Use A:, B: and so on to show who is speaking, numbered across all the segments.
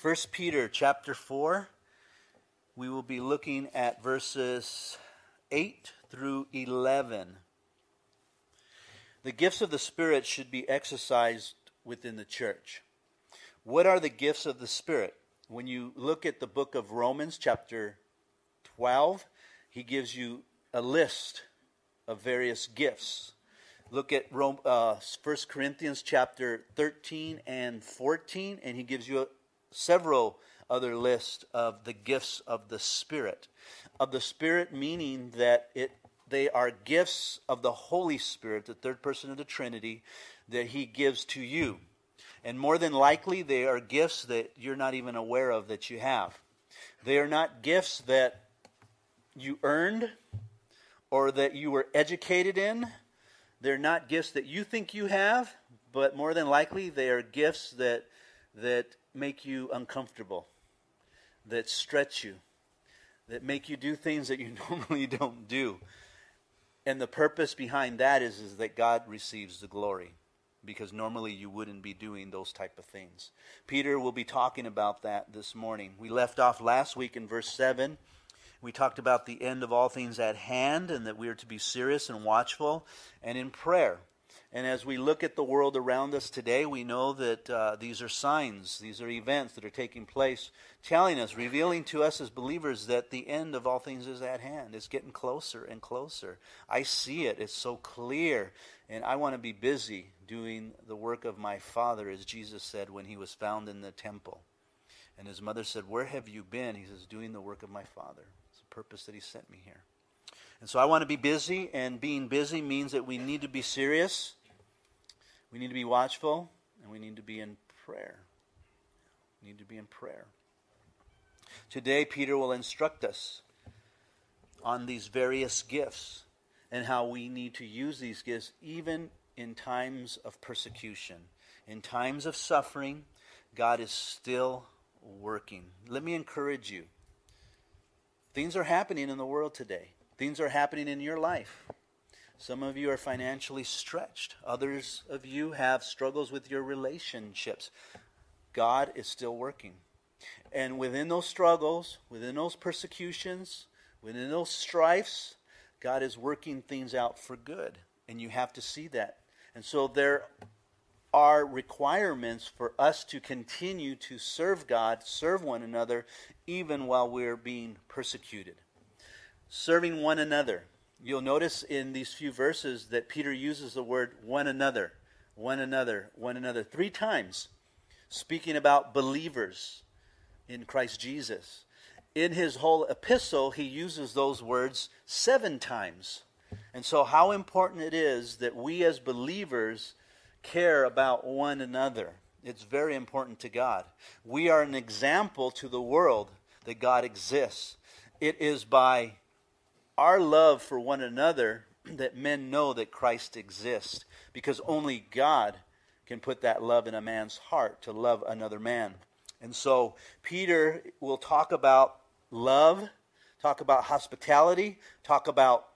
A: 1 Peter chapter 4. We will be looking at verses 8 through 11. The gifts of the Spirit should be exercised within the church. What are the gifts of the Spirit? When you look at the book of Romans, chapter 12, he gives you a list of various gifts. Look at Rome, uh, 1 Corinthians chapter 13 and 14, and he gives you a, several other lists of the gifts of the Spirit. Of the Spirit, meaning that it they are gifts of the Holy Spirit, the third person of the Trinity, that He gives to you. And more than likely, they are gifts that you're not even aware of that you have. They are not gifts that you earned or that you were educated in. They're not gifts that you think you have, but more than likely, they are gifts that, that make you uncomfortable, that stretch you, that make you do things that you normally don't do. And the purpose behind that is, is that God receives the glory because normally you wouldn't be doing those type of things. Peter will be talking about that this morning. We left off last week in verse 7. We talked about the end of all things at hand and that we are to be serious and watchful and in prayer. And as we look at the world around us today, we know that uh, these are signs, these are events that are taking place, telling us, revealing to us as believers that the end of all things is at hand. It's getting closer and closer. I see it, it's so clear. And I want to be busy doing the work of my Father, as Jesus said when he was found in the temple. And his mother said, Where have you been? He says, Doing the work of my Father. It's the purpose that he sent me here. And so I want to be busy, and being busy means that we need to be serious we need to be watchful and we need to be in prayer. We need to be in prayer. Today, Peter will instruct us on these various gifts and how we need to use these gifts even in times of persecution. In times of suffering, God is still working. Let me encourage you. Things are happening in the world today. Things are happening in your life. Some of you are financially stretched. Others of you have struggles with your relationships. God is still working. And within those struggles, within those persecutions, within those strifes, God is working things out for good. And you have to see that. And so there are requirements for us to continue to serve God, serve one another, even while we're being persecuted. Serving one another. You'll notice in these few verses that Peter uses the word one another, one another, one another, three times, speaking about believers in Christ Jesus. In his whole epistle, he uses those words seven times. And so, how important it is that we as believers care about one another. It's very important to God. We are an example to the world that God exists. It is by our love for one another that men know that Christ exists because only God can put that love in a man's heart to love another man. And so Peter will talk about love, talk about hospitality, talk about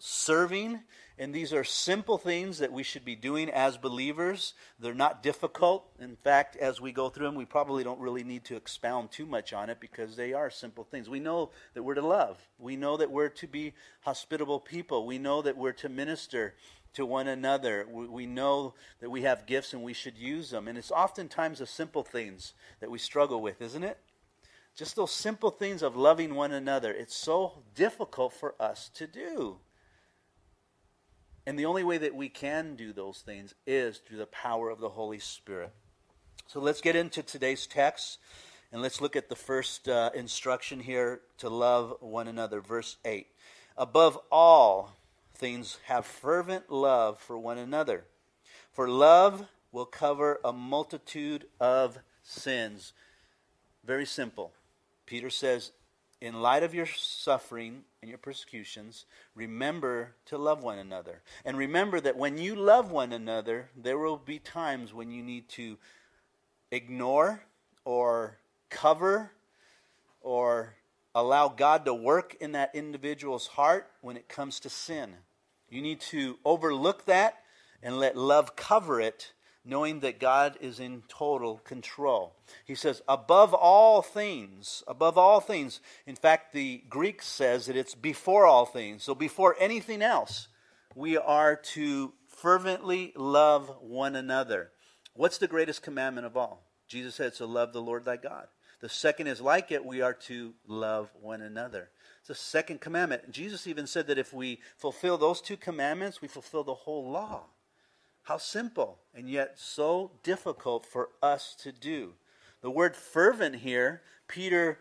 A: serving, and these are simple things that we should be doing as believers. They're not difficult. In fact, as we go through them, we probably don't really need to expound too much on it because they are simple things. We know that we're to love, we know that we're to be hospitable people, we know that we're to minister to one another. We, know that we have gifts and we should use them. And it's oftentimes the simple things that we struggle with, isn't it? Just those simple things of loving one another. It's so difficult for us to do. And the only way that we can do those things is through the power of the Holy Spirit. So let's get into today's text and let's look at the first uh, instruction here to love one another. Verse 8. Above all things, have fervent love for one another, for love will cover a multitude of sins. Very simple. Peter says, in light of your suffering and your persecutions, remember to love one another. And remember that when you love one another, there will be times when you need to ignore or cover or allow God to work in that individual's heart when it comes to sin. You need to overlook that and let love cover it knowing that God is in total control. He says, above all things, above all things. In fact, the Greek says that it's before all things. So before anything else, we are to fervently love one another. What's the greatest commandment of all? Jesus said to love the Lord thy God. The second is like it, we are to love one another. It's the second commandment. Jesus even said that if we fulfill those two commandments, we fulfill the whole law. How simple and yet so difficult for us to do. The word fervent here, Peter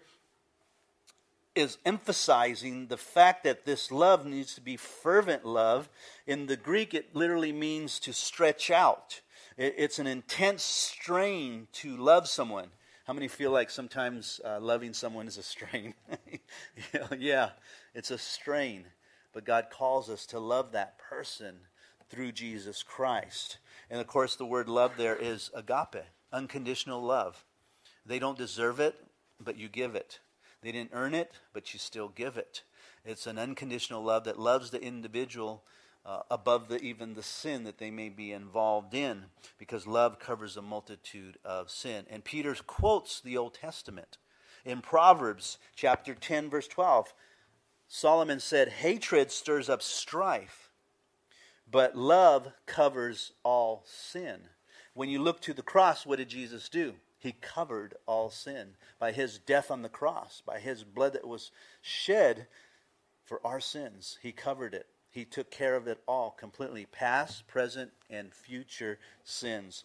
A: is emphasizing the fact that this love needs to be fervent love. In the Greek, it literally means to stretch out. It's an intense strain to love someone. How many feel like sometimes uh, loving someone is a strain? yeah, it's a strain. But God calls us to love that person through Jesus Christ. And of course, the word love there is agape, unconditional love. They don't deserve it, but you give it. They didn't earn it, but you still give it. It's an unconditional love that loves the individual uh, above the, even the sin that they may be involved in, because love covers a multitude of sin. And Peter quotes the Old Testament. In Proverbs chapter 10, verse 12, Solomon said, Hatred stirs up strife but love covers all sin. When you look to the cross, what did Jesus do? He covered all sin by his death on the cross, by his blood that was shed for our sins. He covered it. He took care of it all completely past, present, and future sins.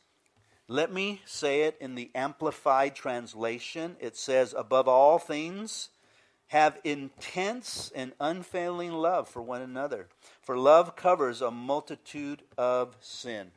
A: Let me say it in the Amplified Translation. It says, Above all things, have intense and unfailing love for one another, for love covers a multitude of sin.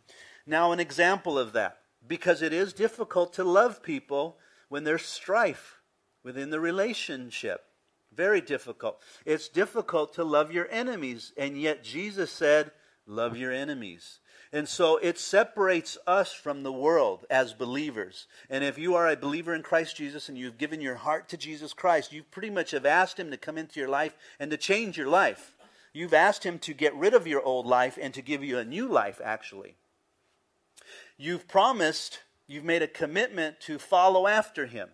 A: Now, an example of that, because it is difficult to love people when there's strife within the relationship. Very difficult. It's difficult to love your enemies, and yet Jesus said, Love your enemies. And so it separates us from the world as believers. And if you are a believer in Christ Jesus and you've given your heart to Jesus Christ, you pretty much have asked Him to come into your life and to change your life. You've asked Him to get rid of your old life and to give you a new life, actually. You've promised, you've made a commitment to follow after Him,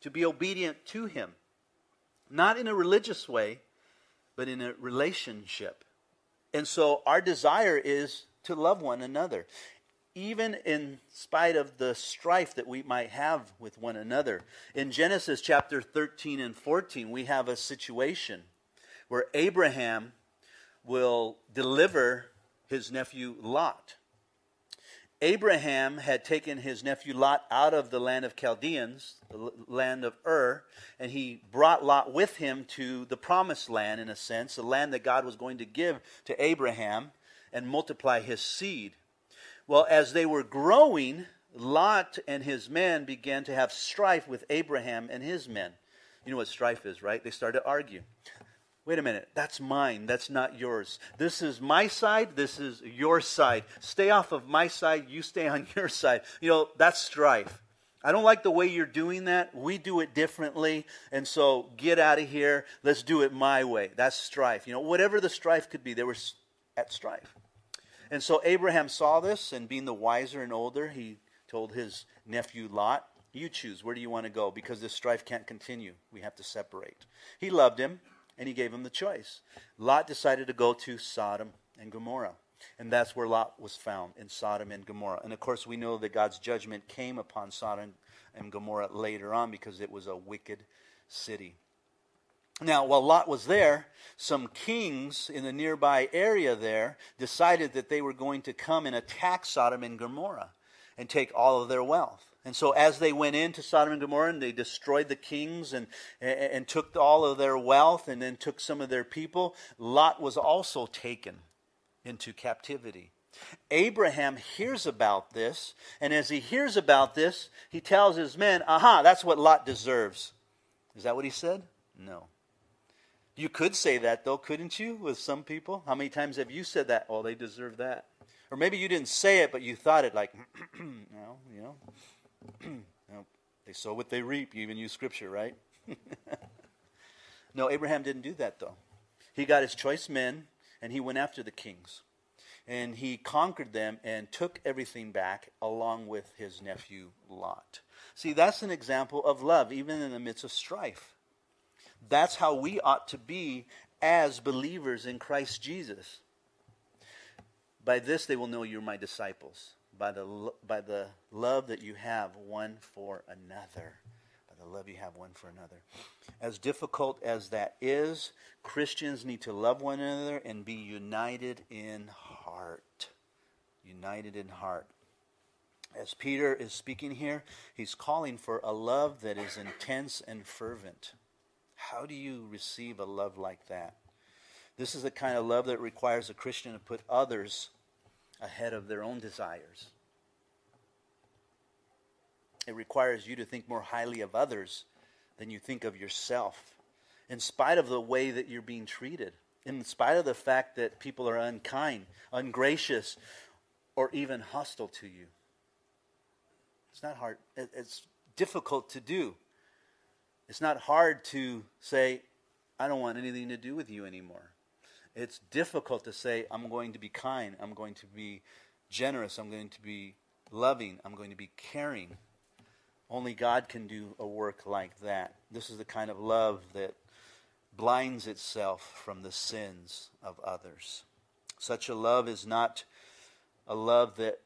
A: to be obedient to Him. Not in a religious way, but in a relationship. And so our desire is to love one another, even in spite of the strife that we might have with one another. In Genesis chapter 13 and 14, we have a situation where Abraham will deliver his nephew Lot. Abraham had taken his nephew Lot out of the land of Chaldeans, the land of Ur, and he brought Lot with him to the promised land, in a sense, the land that God was going to give to Abraham and multiply his seed. Well, as they were growing, Lot and his men began to have strife with Abraham and his men. You know what strife is, right? They started to argue. Wait a minute, that's mine, that's not yours. This is my side, this is your side. Stay off of my side, you stay on your side. You know, that's strife. I don't like the way you're doing that. We do it differently. And so get out of here. Let's do it my way. That's strife. You know, whatever the strife could be, they were at strife. And so Abraham saw this, and being the wiser and older, he told his nephew Lot, You choose. Where do you want to go? Because this strife can't continue. We have to separate. He loved him, and he gave him the choice. Lot decided to go to Sodom and Gomorrah. And that's where Lot was found, in Sodom and Gomorrah. And of course, we know that God's judgment came upon Sodom and Gomorrah later on because it was a wicked city. Now, while Lot was there, some kings in the nearby area there decided that they were going to come and attack Sodom and Gomorrah and take all of their wealth. And so, as they went into Sodom and Gomorrah and they destroyed the kings and, and, and took all of their wealth and then took some of their people, Lot was also taken into captivity. Abraham hears about this, and as he hears about this, he tells his men, Aha, that's what Lot deserves. Is that what he said? No. You could say that, though, couldn't you, with some people? How many times have you said that? Oh, they deserve that. Or maybe you didn't say it, but you thought it like, you you know, they sow what they reap. You even use scripture, right? no, Abraham didn't do that, though. He got his choice men, and he went after the kings. and he conquered them and took everything back along with his nephew Lot. See, that's an example of love, even in the midst of strife. That's how we ought to be as believers in Christ Jesus. By this they will know you're my disciples, by the, by the love that you have one for another. By the love you have one for another. As difficult as that is, Christians need to love one another and be united in heart. United in heart. As Peter is speaking here, he's calling for a love that is intense and fervent. How do you receive a love like that? This is the kind of love that requires a Christian to put others ahead of their own desires. It requires you to think more highly of others than you think of yourself, in spite of the way that you're being treated, in spite of the fact that people are unkind, ungracious, or even hostile to you. It's not hard, it's difficult to do. It's not hard to say, I don't want anything to do with you anymore. It's difficult to say, I'm going to be kind, I'm going to be generous, I'm going to be loving, I'm going to be caring. Only God can do a work like that. This is the kind of love that blinds itself from the sins of others. Such a love is not a love that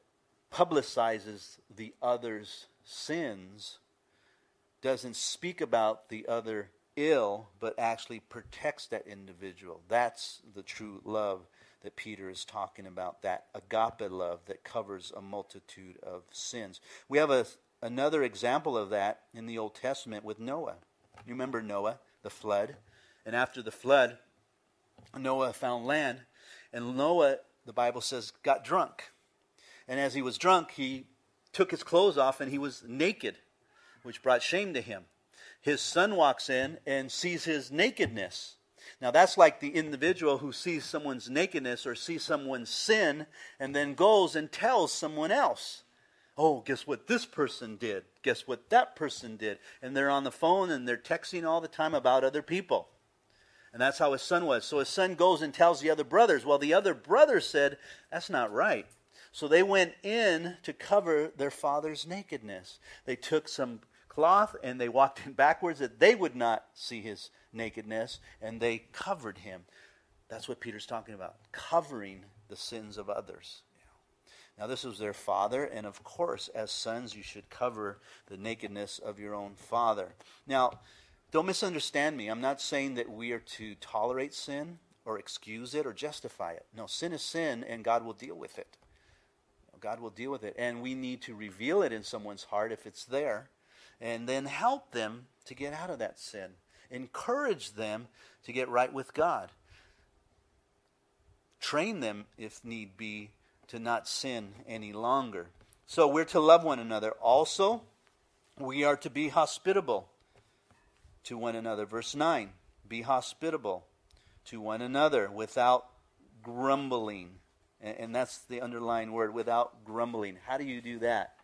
A: publicizes the other's sins, doesn't speak about the other ill, but actually protects that individual. That's the true love that Peter is talking about, that agape love that covers a multitude of sins. We have a, another example of that in the Old Testament with Noah. You remember Noah, the flood? And after the flood, Noah found land, and Noah, the Bible says, got drunk. And as he was drunk, he took his clothes off and he was naked which brought shame to him. His son walks in and sees his nakedness. Now, that's like the individual who sees someone's nakedness or sees someone's sin and then goes and tells someone else. Oh, guess what this person did? Guess what that person did? And they're on the phone and they're texting all the time about other people. And that's how his son was. So his son goes and tells the other brothers. Well, the other brothers said, That's not right. So they went in to cover their father's nakedness. They took some cloth and they walked in backwards that they would not see his nakedness and they covered him. That's what Peter's talking about covering the sins of others. Now, this was their father, and of course, as sons, you should cover the nakedness of your own father. Now, don't misunderstand me. I'm not saying that we are to tolerate sin or excuse it or justify it. No, sin is sin, and God will deal with it. God will deal with it. And we need to reveal it in someone's heart if it's there and then help them to get out of that sin. Encourage them to get right with God. Train them, if need be, to not sin any longer. So we're to love one another. Also, we are to be hospitable to one another. Verse 9 Be hospitable to one another without grumbling. And that's the underlying word, without grumbling. How do you do that?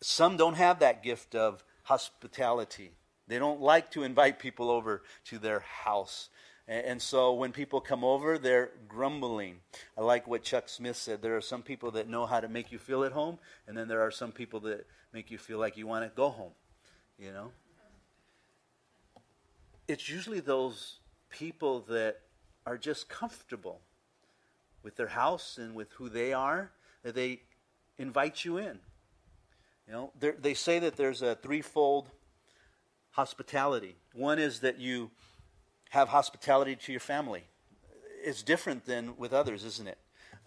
A: Some don't have that gift of hospitality. They don't like to invite people over to their house. And so when people come over, they're grumbling. I like what Chuck Smith said. There are some people that know how to make you feel at home, and then there are some people that make you feel like you want to go home. You know? It's usually those people that are just comfortable with their house and with who they are that they invite you in. You know, they say that there's a threefold hospitality. One is that you have hospitality to your family. It's different than with others, isn't it?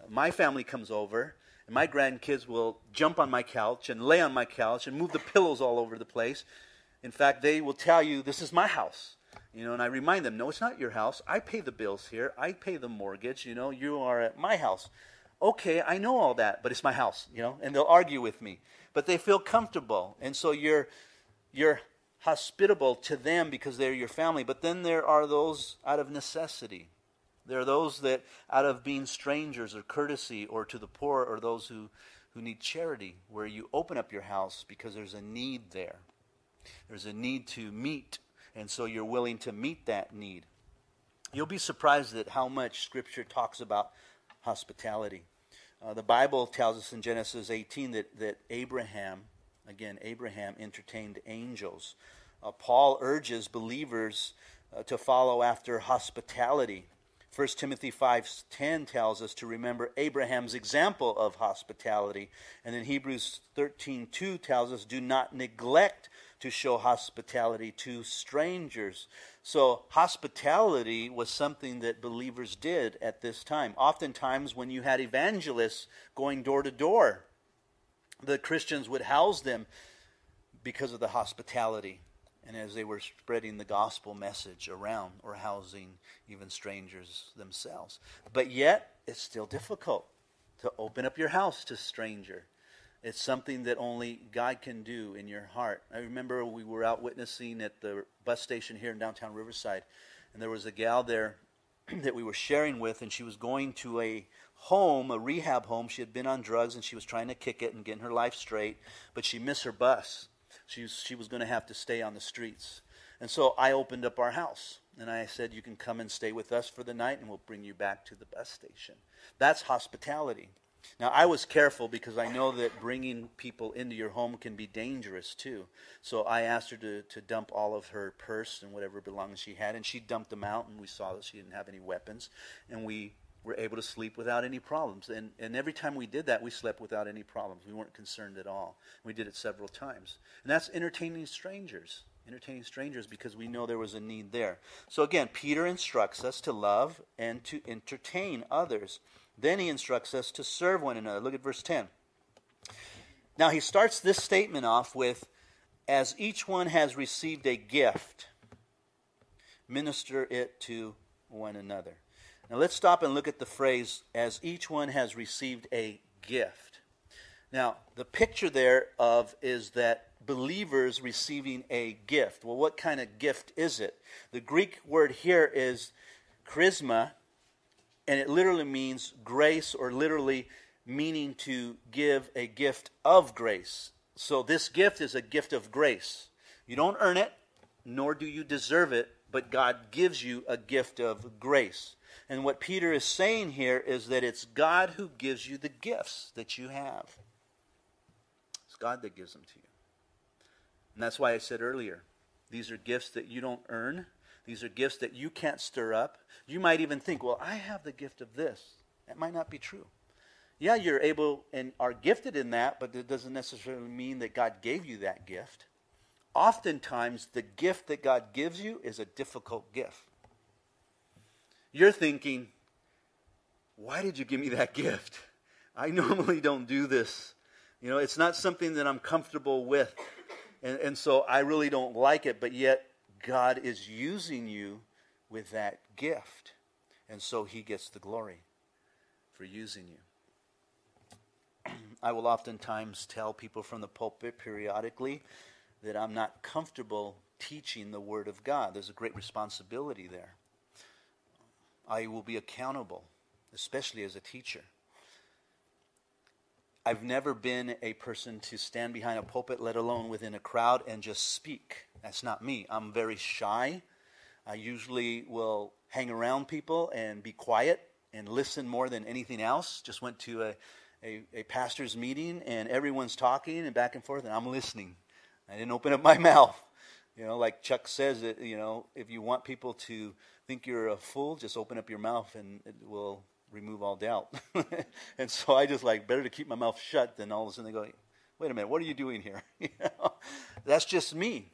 A: My family comes over, and my grandkids will jump on my couch and lay on my couch and move the pillows all over the place. In fact, they will tell you, This is my house. You know, and I remind them, No, it's not your house. I pay the bills here, I pay the mortgage. You know, you are at my house. Okay, I know all that, but it's my house, you know, and they'll argue with me but they feel comfortable. And so you're, you're hospitable to them because they're your family. But then there are those out of necessity. There are those that, out of being strangers or courtesy or to the poor, or those who, who need charity, where you open up your house because there's a need there. There's a need to meet, and so you're willing to meet that need. You'll be surprised at how much Scripture talks about hospitality. Uh, the Bible tells us in Genesis 18 that, that Abraham, again, Abraham entertained angels. Uh, Paul urges believers uh, to follow after hospitality. 1 Timothy 5:10 tells us to remember Abraham's example of hospitality. And then Hebrews 13:2 tells us do not neglect to show hospitality to strangers. So, hospitality was something that believers did at this time. Oftentimes, when you had evangelists going door to door, the Christians would house them because of the hospitality and as they were spreading the gospel message around or housing even strangers themselves. But yet, it's still difficult to open up your house to stranger. It's something that only God can do in your heart. I remember we were out witnessing at the bus station here in downtown Riverside, and there was a gal there that we were sharing with, and she was going to a home, a rehab home. She had been on drugs, and she was trying to kick it and getting her life straight, but she missed her bus. She was, she was going to have to stay on the streets. And so I opened up our house, and I said, You can come and stay with us for the night, and we'll bring you back to the bus station. That's hospitality. Now, I was careful because I know that bringing people into your home can be dangerous too. So I asked her to, to dump all of her purse and whatever belongings she had, and she dumped them out, and we saw that she didn't have any weapons, and we were able to sleep without any problems. And, and every time we did that, we slept without any problems. We weren't concerned at all. We did it several times. And that's entertaining strangers. Entertaining strangers because we know there was a need there. So again, Peter instructs us to love and to entertain others. Then he instructs us to serve one another. Look at verse 10. Now he starts this statement off with, As each one has received a gift, minister it to one another. Now let's stop and look at the phrase, As each one has received a gift. Now, the picture there of is that believers receiving a gift. Well, what kind of gift is it? The Greek word here is charisma, and it literally means grace or literally meaning to give a gift of grace. So this gift is a gift of grace. You don't earn it, nor do you deserve it, but God gives you a gift of grace. And what Peter is saying here is that it's God who gives you the gifts that you have. It's God that gives them to you. And that's why I said earlier, these are gifts that you don't earn, these are gifts that you can't stir up. You might even think, well, I have the gift of this. That might not be true. Yeah, you're able and are gifted in that, but it doesn't necessarily mean that God gave you that gift. Oftentimes, the gift that God gives you is a difficult gift. You're thinking, why did you give me that gift? I normally don't do this. You know, it's not something that I'm comfortable with. And, and so I really don't like it, but yet God is using you with that gift. And so he gets the glory for using you. I will oftentimes tell people from the pulpit periodically that I'm not comfortable teaching the Word of God. There's a great responsibility there. I will be accountable, especially as a teacher. I've never been a person to stand behind a pulpit, let alone within a crowd, and just speak. That's not me. I'm very shy. I usually will hang around people and be quiet and listen more than anything else. Just went to a, a, a, pastor's meeting and everyone's talking and back and forth, and I'm listening. I didn't open up my mouth. You know, like Chuck says, that you know, if you want people to think you're a fool, just open up your mouth and it will remove all doubt. and so I just like better to keep my mouth shut than all of a sudden they go, wait a minute, what are you doing here? you know? That's just me.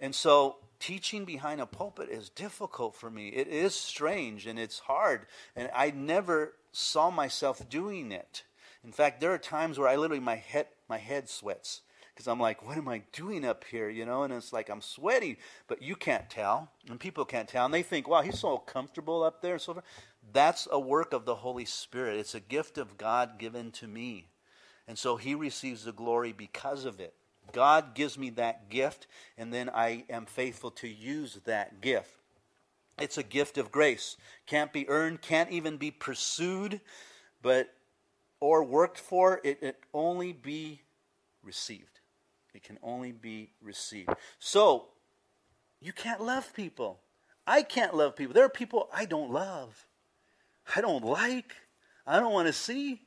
A: And so teaching behind a pulpit is difficult for me. It is strange and it's hard. And I never saw myself doing it. In fact, there are times where I literally my head my head sweats because I'm like, what am I doing up here? You know, and it's like I'm sweating, but you can't tell, and people can't tell, and they think, wow, he's so comfortable up there and so forth. That's a work of the Holy Spirit. It's a gift of God given to me, and so He receives the glory because of it. God gives me that gift, and then I am faithful to use that gift. It's a gift of grace. Can't be earned, can't even be pursued, but or worked for. It, it only be received. It can only be received. So you can't love people. I can't love people. There are people I don't love. I don't like. I don't want to see.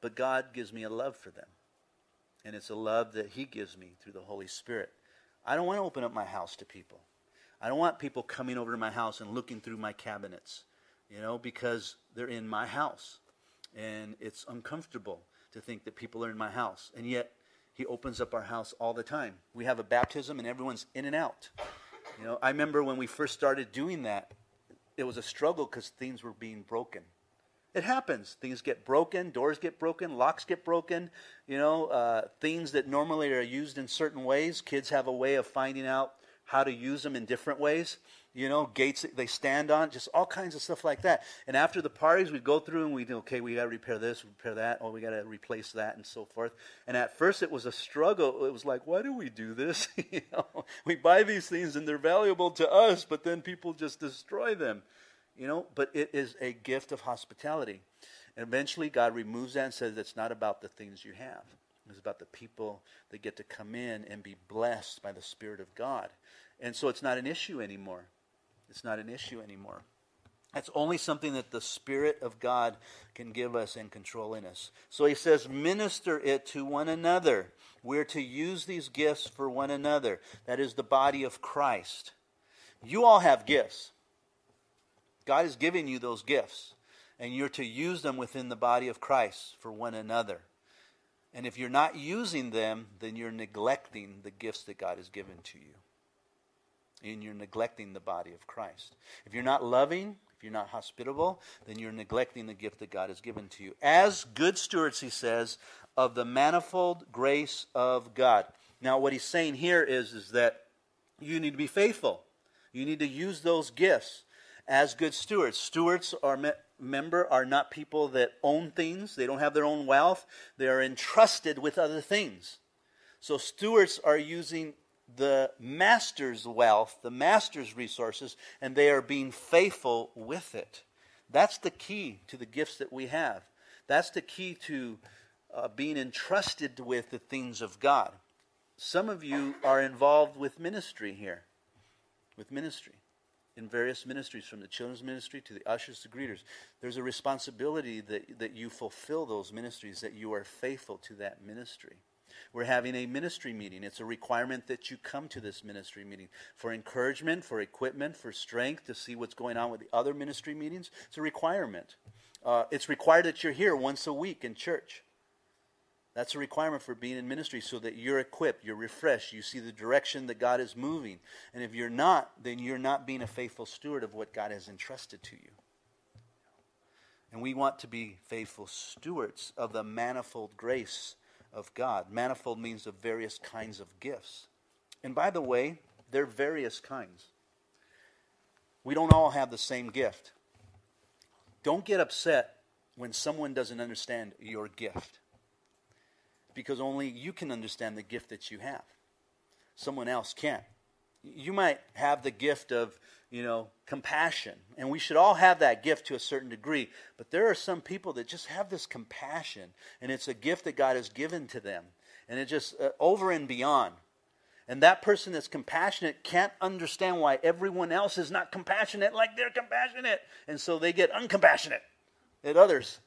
A: But God gives me a love for them. And it's a love that He gives me through the Holy Spirit. I don't want to open up my house to people. I don't want people coming over to my house and looking through my cabinets, you know, because they're in my house. And it's uncomfortable to think that people are in my house. And yet, He opens up our house all the time. We have a baptism and everyone's in and out. You know, I remember when we first started doing that, it was a struggle because things were being broken. It happens. Things get broken, doors get broken, locks get broken. You know, uh, things that normally are used in certain ways. Kids have a way of finding out how to use them in different ways. You know, gates that they stand on, just all kinds of stuff like that. And after the parties, we'd go through and we'd, okay, we got to repair this, repair that, or we got to replace that, and so forth. And at first, it was a struggle. It was like, why do we do this? you know, we buy these things and they're valuable to us, but then people just destroy them. You know, but it is a gift of hospitality. And eventually, God removes that and says it's not about the things you have. It's about the people that get to come in and be blessed by the Spirit of God. And so it's not an issue anymore. It's not an issue anymore. That's only something that the Spirit of God can give us and control in us. So he says, minister it to one another. We're to use these gifts for one another. That is the body of Christ. You all have gifts. God is giving you those gifts, and you're to use them within the body of Christ for one another. And if you're not using them, then you're neglecting the gifts that God has given to you. And you're neglecting the body of Christ. If you're not loving, if you're not hospitable, then you're neglecting the gift that God has given to you. As good stewards, he says, of the manifold grace of God. Now, what he's saying here is, is that you need to be faithful. You need to use those gifts as good stewards. Stewards are me- member are not people that own things. They don't have their own wealth. They are entrusted with other things. So stewards are using the master's wealth, the master's resources, and they are being faithful with it. That's the key to the gifts that we have. That's the key to uh, being entrusted with the things of God. Some of you are involved with ministry here, with ministry in various ministries, from the children's ministry to the ushers to greeters. There's a responsibility that, that you fulfill those ministries, that you are faithful to that ministry. We're having a ministry meeting. It's a requirement that you come to this ministry meeting for encouragement, for equipment, for strength, to see what's going on with the other ministry meetings. It's a requirement. Uh, it's required that you're here once a week in church. That's a requirement for being in ministry so that you're equipped, you're refreshed, you see the direction that God is moving. And if you're not, then you're not being a faithful steward of what God has entrusted to you. And we want to be faithful stewards of the manifold grace of God. Manifold means of various kinds of gifts. And by the way, they're various kinds. We don't all have the same gift. Don't get upset when someone doesn't understand your gift because only you can understand the gift that you have. Someone else can't. You might have the gift of, you know, compassion, and we should all have that gift to a certain degree, but there are some people that just have this compassion, and it's a gift that God has given to them, and it just uh, over and beyond. And that person that's compassionate can't understand why everyone else is not compassionate like they're compassionate. And so they get uncompassionate at others.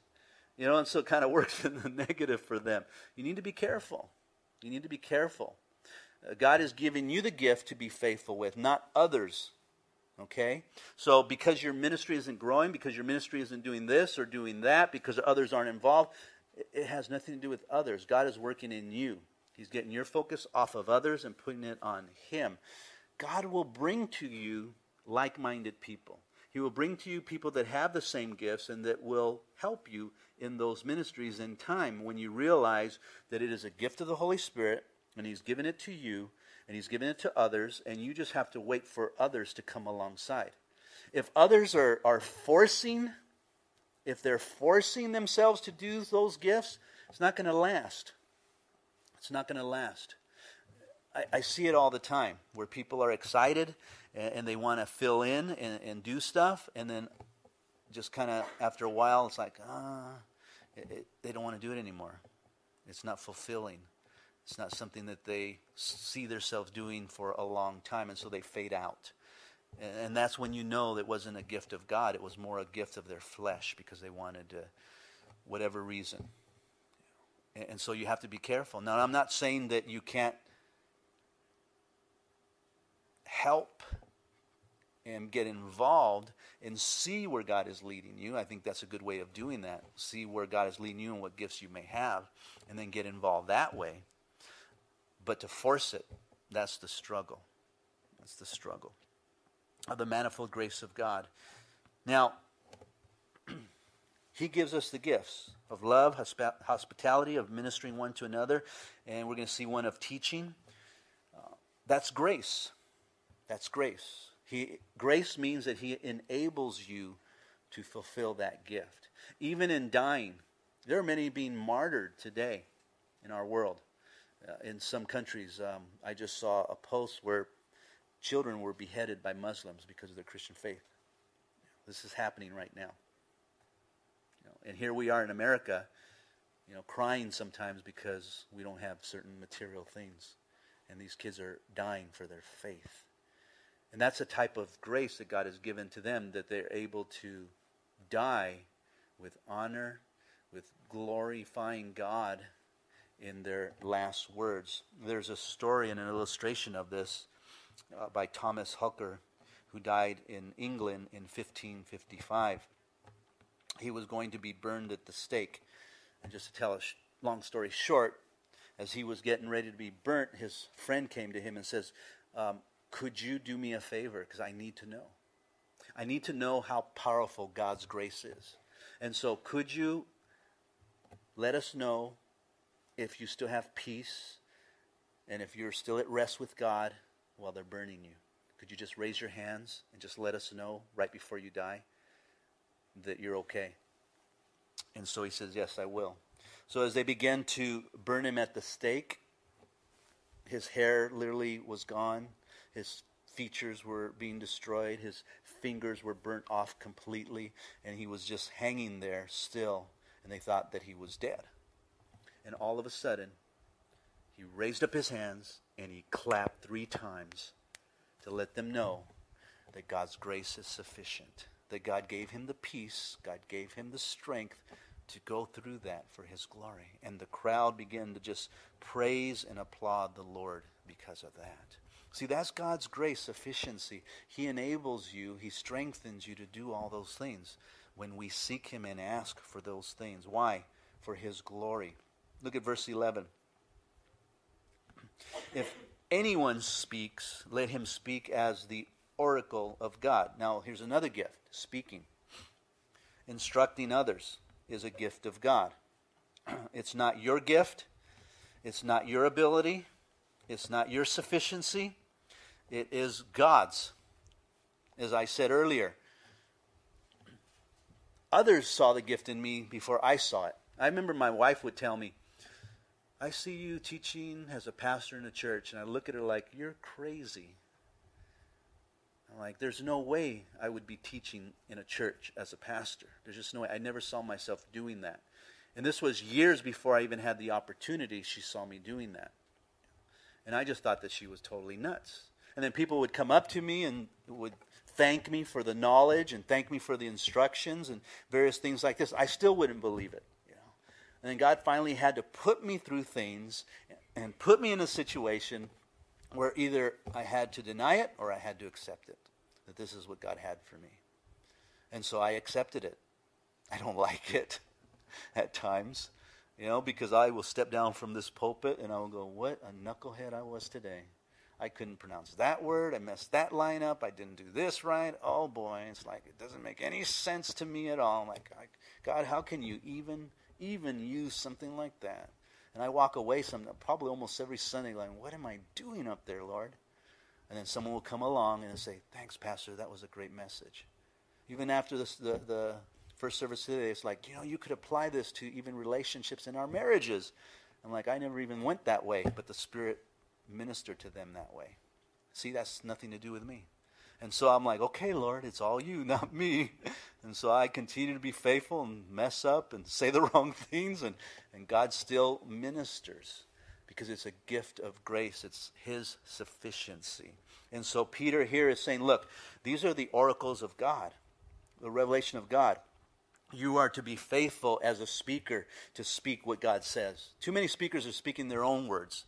A: You know, and so it kind of works in the negative for them. You need to be careful. You need to be careful. Uh, God is giving you the gift to be faithful with, not others. Okay? So because your ministry isn't growing, because your ministry isn't doing this or doing that, because others aren't involved, it, it has nothing to do with others. God is working in you. He's getting your focus off of others and putting it on Him. God will bring to you like minded people. He will bring to you people that have the same gifts and that will help you in those ministries in time when you realize that it is a gift of the Holy Spirit and He's given it to you and He's given it to others, and you just have to wait for others to come alongside. If others are, are forcing, if they're forcing themselves to do those gifts, it's not going to last. It's not going to last. I, I, see it all the time where people are excited and, and they want to fill in and, and, do stuff, and then just kind of after a while, it's like, ah, it, it, they don't want to do it anymore. It's not fulfilling. It's not something that they see themselves doing for a long time, and so they fade out. And that's when you know it wasn't a gift of God, it was more a gift of their flesh because they wanted to, whatever reason. And so you have to be careful. Now, I'm not saying that you can't help and get involved and see where God is leading you. I think that's a good way of doing that. See where God is leading you and what gifts you may have, and then get involved that way. But to force it, that's the struggle. That's the struggle of the manifold grace of God. Now, He gives us the gifts of love, hosp- hospitality, of ministering one to another, and we're going to see one of teaching. Uh, that's grace. That's grace. He, grace means that He enables you to fulfill that gift. Even in dying, there are many being martyred today in our world. Uh, in some countries, um, I just saw a post where children were beheaded by Muslims because of their Christian faith. This is happening right now. You know, and here we are in America, you know, crying sometimes because we don't have certain material things. And these kids are dying for their faith. And that's a type of grace that God has given to them that they're able to die with honor, with glorifying God in their last words. There's a story and an illustration of this uh, by Thomas Hooker, who died in England in 1555. He was going to be burned at the stake. And just to tell a sh- long story short, as he was getting ready to be burnt, his friend came to him and says, um, Could you do me a favor? Because I need to know. I need to know how powerful God's grace is. And so, could you let us know if you still have peace and if you're still at rest with God while they're burning you? Could you just raise your hands and just let us know right before you die that you're okay? And so he says, Yes, I will. So as they began to burn him at the stake, his hair literally was gone. His features were being destroyed. His fingers were burnt off completely. And he was just hanging there still. And they thought that he was dead. And all of a sudden, he raised up his hands and he clapped three times to let them know that God's grace is sufficient. That God gave him the peace, God gave him the strength to go through that for his glory. And the crowd began to just praise and applaud the Lord because of that. See, that's God's grace sufficiency. He enables you, He strengthens you to do all those things when we seek Him and ask for those things. Why? For His glory. Look at verse 11. If anyone speaks, let him speak as the oracle of God. Now, here's another gift speaking. Instructing others is a gift of God. It's not your gift, it's not your ability, it's not your sufficiency, it is God's. As I said earlier, others saw the gift in me before I saw it. I remember my wife would tell me, I see you teaching as a pastor in a church, and I look at her like, You're crazy. I'm like, There's no way I would be teaching in a church as a pastor. There's just no way. I never saw myself doing that. And this was years before I even had the opportunity, she saw me doing that. And I just thought that she was totally nuts. And then people would come up to me and would thank me for the knowledge and thank me for the instructions and various things like this. I still wouldn't believe it. You know? And then God finally had to put me through things and put me in a situation where either I had to deny it or I had to accept it. That this is what God had for me. And so I accepted it. I don't like it at times, you know, because I will step down from this pulpit and I will go, What a knucklehead I was today. I couldn't pronounce that word. I messed that line up. I didn't do this right. Oh boy, it's like it doesn't make any sense to me at all. I'm like, God, how can you even even use something like that. And I walk away some probably almost every Sunday going, What am I doing up there, Lord? And then someone will come along and say, Thanks, Pastor, that was a great message. Even after the, the first service today, it's like, you know, you could apply this to even relationships in our marriages. I'm like, I never even went that way, but the Spirit ministered to them that way. See, that's nothing to do with me. And so I'm like, okay, Lord, it's all you, not me. And so I continue to be faithful and mess up and say the wrong things, and, and God still ministers. because it's a gift of grace. It's His sufficiency. And so Peter here is saying, look, these are the oracles of God, the revelation of God. You are to be faithful as a speaker to speak what God says. Too many speakers are speaking their own words,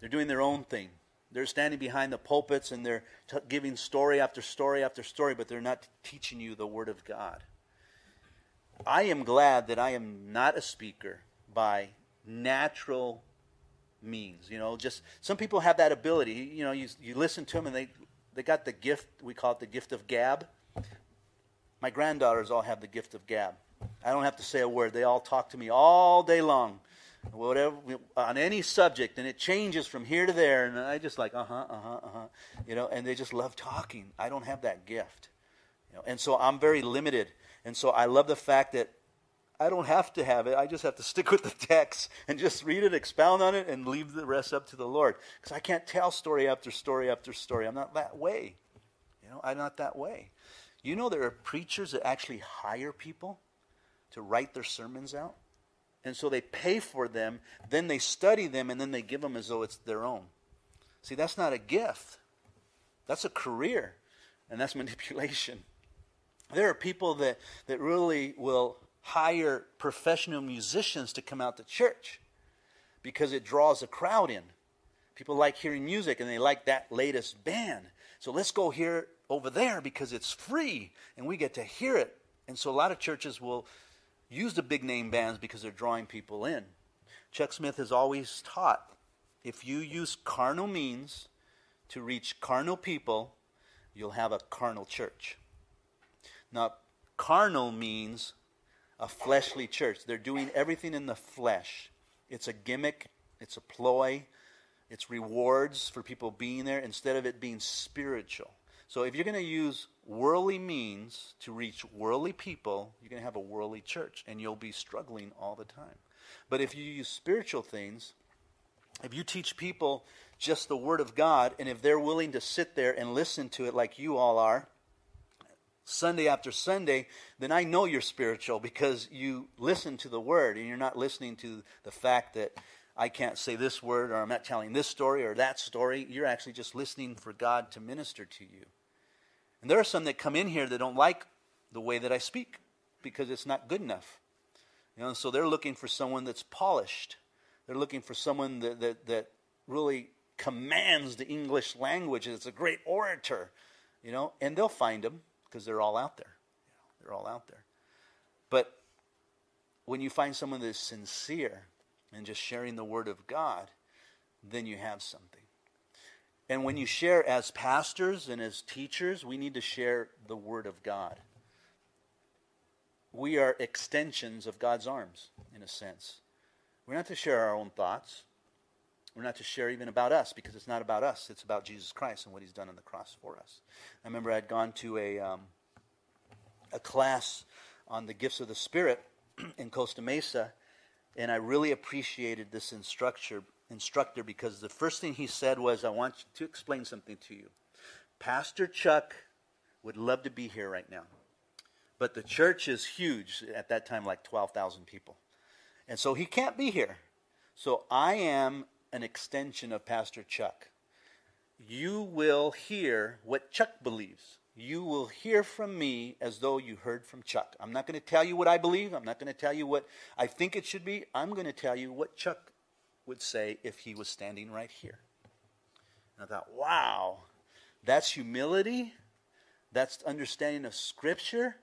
A: they're doing their own thing. They're standing behind the pulpits and they're t- giving story after story after story, but they're not teaching you the Word of God. I am glad that I am not a speaker by natural means. You know, just some people have that ability. You know, you, you listen to them and they, they got the gift, we call it the gift of gab. My granddaughters all have the gift of gab. I don't have to say a word. They all talk to me all day long whatever on any subject and it changes from here to there and i just like uh-huh uh-huh uh-huh you know and they just love talking. I don't have that gift you know and so i'm very limited. And so i love the fact that i don't have to have it. I just have to stick with the text and just read it expound on it and leave the rest up to the lord. Because i can't tell story after story after story. I'm not that way you know i'm not that way. You know there are preachers that actually hire people to write their sermons out and so they pay for them, then they study them, and then they give them as though it's their own. See, that's not a gift, that's a career, and that's manipulation. There are people that, that really will hire professional musicians to come out to church because it draws a crowd in. People like hearing music and they like that latest band. So let's go hear over there because it's free and we get to hear it. And so a lot of churches will use the big name bands because they're drawing people in. Chuck Smith has always taught if you use carnal means to reach carnal people, you'll have a carnal church. Now, carnal means a fleshly church. They're doing everything in the flesh. It's a gimmick, it's a ploy, it's rewards for people being there instead of it being spiritual. So if you're going to use worldly means to reach worldly people, you're going to have a worldly church and you'll be struggling all the time. But if you use spiritual things, if you teach people just the Word of God, and if they're willing to sit there and listen to it like you all are, Sunday after Sunday, then I know you're spiritual because you listen to the Word and you're not listening to the fact that I can't say this word or I'm not telling this story or that story. You're actually just listening for God to minister to you. And there are some that come in here that don't like the way that I speak because it's not good enough. You know, so they're looking for someone that's polished. They're looking for someone that, that, that really commands the English language. It's a great orator, you know, and they'll find them because they're all out there. You know, they're all out there. But when you find someone that's sincere and just sharing the word of God, then you have something. And when you share as pastors and as teachers, we need to share the Word of God. We are extensions of God's arms, in a sense. We're not to share our own thoughts. We're not to share even about us because it's not about us. It's about Jesus Christ and what He's done on the cross for us. I remember I'd gone to a, um, a class on the gifts of the Spirit in Costa Mesa, and I really appreciated this instructor instructor because the first thing he said was, I want to explain something to you. Pastor Chuck would love to be here right now. But the church is huge, at that time, like 12,000 people. And so he can't be here. So I am an extension of Pastor Chuck. You will hear what Chuck believes. You will hear from me as though you heard from Chuck. I'm not going to tell you what I believe. I'm not going to tell you what I think it should be. I'm going to tell you what Chuck would say if he was standing right here. And I thought, wow, that's humility, that's understanding of Scripture,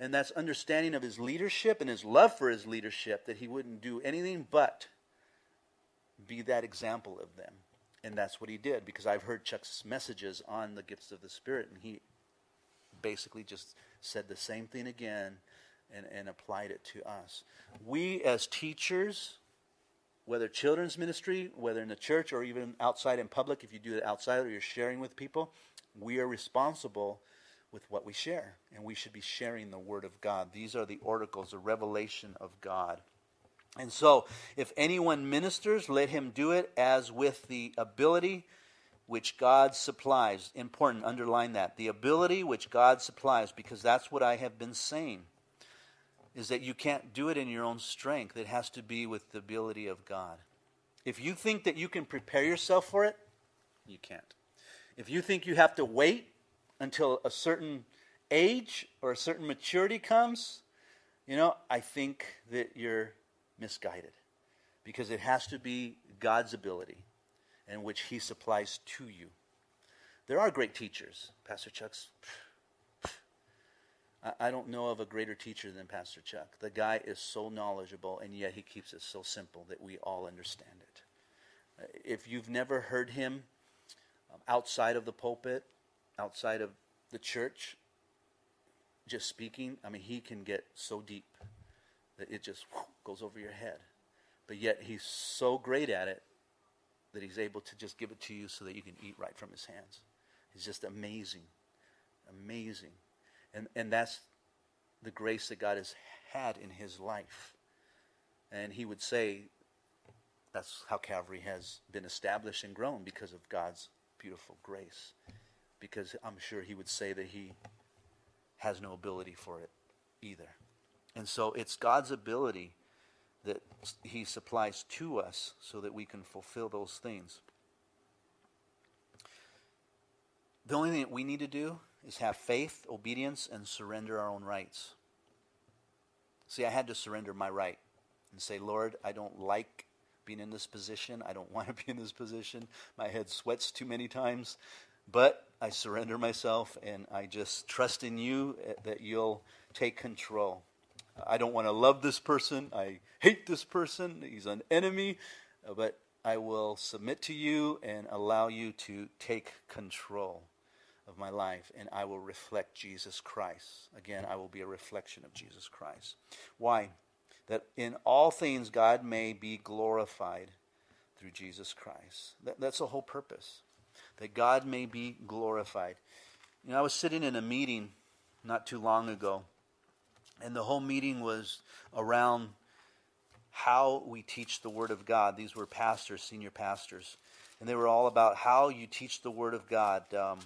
A: and that's understanding of his leadership and his love for his leadership, that he wouldn't do anything but be that example of them. And that's what he did, because I've heard Chuck's messages on the gifts of the Spirit, and he basically just said the same thing again and, and applied it to us. We, as teachers, whether children's ministry, whether in the church or even outside in public, if you do it outside or you're sharing with people, we are responsible with what we share. And we should be sharing the Word of God. These are the oracles, the revelation of God. And so, if anyone ministers, let him do it as with the ability which God supplies. Important, underline that. The ability which God supplies, because that's what I have been saying is that you can't do it in your own strength. It has to be with the ability of God. If you think that you can prepare yourself for it, you can't. If you think you have to wait until a certain age or a certain maturity comes, you know, I think that you're misguided because it has to be God's ability in which He supplies to you. There are great teachers. Pastor Chuck's. I don't know of a greater teacher than Pastor Chuck. The guy is so knowledgeable, and yet he keeps it so simple that we all understand it. If you've never heard him um, outside of the pulpit, outside of the church, just speaking, I mean, he can get so deep that it just goes over your head. But yet he's so great at it that he's able to just give it to you so that you can eat right from his hands. He's just amazing. Amazing. And, and that's the grace that God has had in his life. And he would say that's how Calvary has been established and grown because of God's beautiful grace. Because I'm sure he would say that he has no ability for it either. And so it's God's ability that He supplies to us so that we can fulfill those things. The only thing that we need to do is have faith, obedience, and surrender our own rights. See, I had to surrender my right and say, Lord, I don't like being in this position. I don't want to be in this position. My head sweats too many times. But I surrender myself and I just trust in you eh, that you'll take control. I don't want to love this person. I hate this person. He's an enemy. But I will submit to you and allow you to take control of my life, and I will reflect Jesus Christ. Again, I will be a reflection of Jesus Christ. Why? That in all things God may be glorified through Jesus Christ. That, that's the whole purpose. That God may be glorified. You know, I was sitting in a meeting not too long ago and the whole meeting was around how we teach the Word of God. These were pastors, senior pastors. And they were all about how you teach the Word of God, um,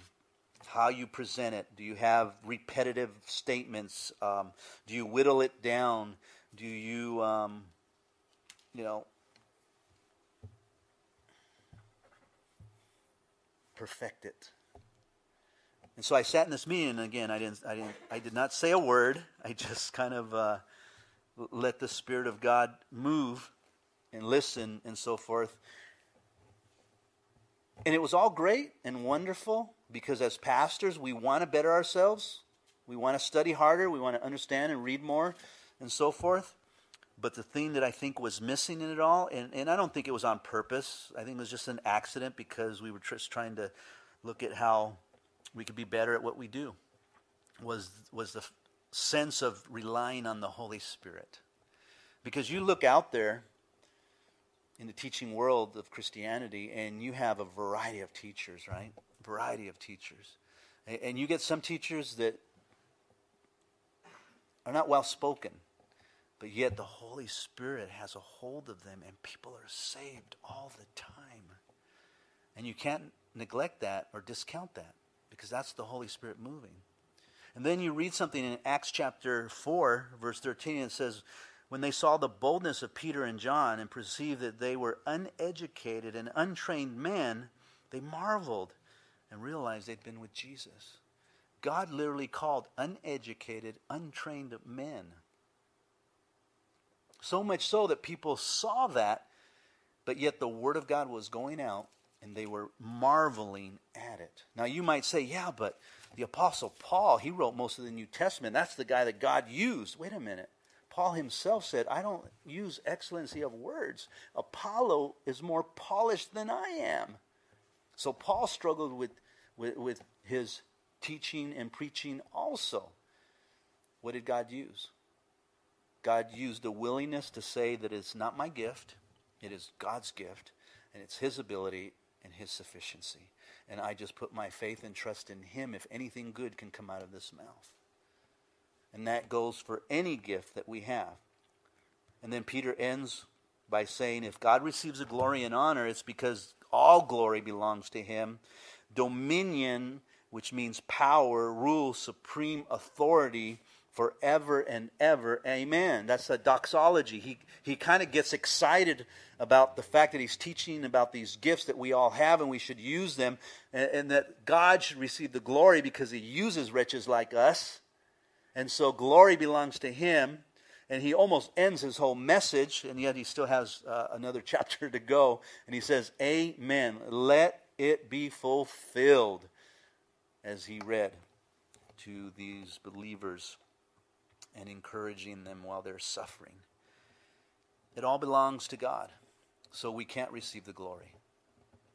A: how you present it. Do you have repetitive statements? Um, do you whittle it down? Do you, um, you know, perfect it? And so I sat in this meeting, and again, I didn't, I didn't, I did not say a word. I just kind of uh, let the Spirit of God move and listen and so forth. And it was all great and wonderful because as pastors, we want to better ourselves. We want to study harder. We want to understand and read more and so forth. But the thing that I think was missing in it all, and, and I don't think it was on purpose, I think it was just an accident because we were just trying to look at how we could be better at what we do was was the sense of relying on the Holy Spirit. Because you look out there in the teaching world of Christianity and you have a variety of teachers, right? Variety of teachers. And you get some teachers that are not well spoken, but yet the Holy Spirit has a hold of them and people are saved all the time. And you can't neglect that or discount that because that's the Holy Spirit moving. And then you read something in Acts chapter 4, verse 13, and it says, When they saw the boldness of Peter and John and perceived that they were uneducated and untrained men, they marveled and realized they'd been with Jesus. God literally called uneducated, untrained men. So much so that people saw that, but yet the Word of God was going out and they were marveling at it. Now you might say, yeah, but the Apostle Paul, he wrote most of the New Testament. That's the guy that God used. Wait a minute. Paul himself said, I don't use excellency of words. Apollos is more polished than I am. So Paul struggled with, with, with his teaching and preaching also. What did God use? God used a willingness to say that it's not my gift, it is God's gift, and it's His ability and His sufficiency. And I just put my faith and trust in Him if anything good can come out of this mouth. And that goes for any gift that we have. And then Peter ends by saying, if God receives the glory and honor, it's because all glory belongs to Him. Dominion, which means power, rule, supreme authority forever and ever. Amen. That's a doxology. He, he kind of gets excited about the fact that he's teaching about these gifts that we all have and we should use them, and, and that God should receive the glory because he uses wretches like us. And so glory belongs to him. And he almost ends his whole message, and yet he still has uh, another chapter to go. And he says, Amen. Let it be fulfilled, as he read to these believers and encouraging them while they're suffering. It all belongs to God, so we can't receive the glory.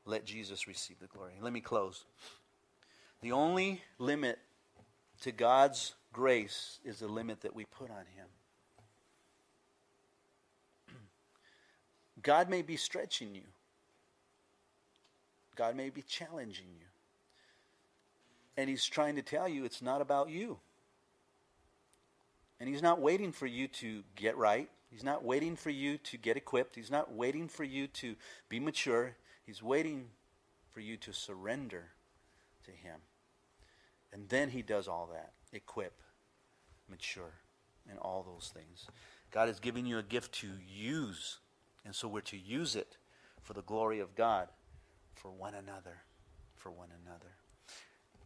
A: Let Jesus receive the glory. Let me close. The only limit to God's grace is the limit that we put on Him. God may be stretching you. God may be challenging you. And He's trying to tell you it's not about you. And He's not waiting for you to get right. He's not waiting for you to get equipped. He's not waiting for you to be mature. He's waiting for you to surrender to Him. And then He does all that equip, mature, and all those things. God is giving you a gift to use. And so we're to use it for the glory of God, for one another. For one another.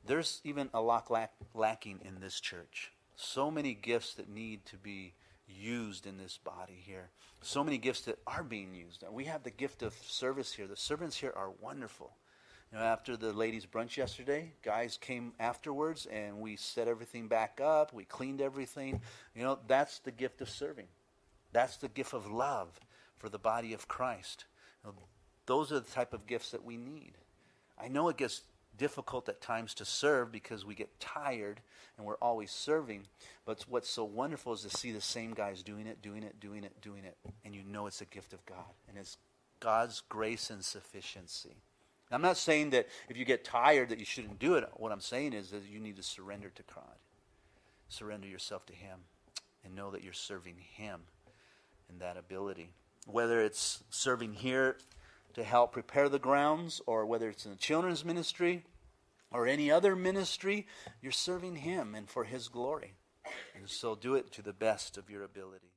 A: There's even a lot lack, lacking in this church. So many gifts that need to be used in this body here. So many gifts that are being used. We have the gift of service here. The servants here are wonderful. You know, after the ladies' brunch yesterday, guys came afterwards and we set everything back up. We cleaned everything. You know, that's the gift of serving. That's the gift of love for the body of Christ. You know, those are the type of gifts that we need. I know it gets difficult at times to serve because we get tired and we're always serving. But what's so wonderful is to see the same guys doing it, doing it, doing it, doing it, and you know it's a gift of God. And it's God's grace and sufficiency. I'm not saying that if you get tired that you shouldn't do it. What I'm saying is that you need to surrender to God. Surrender yourself to Him and know that you're serving Him in that ability. Whether it's serving here to help prepare the grounds, or whether it's in the children's ministry or any other ministry, you're serving Him and for His glory. And so do it to the best of your ability.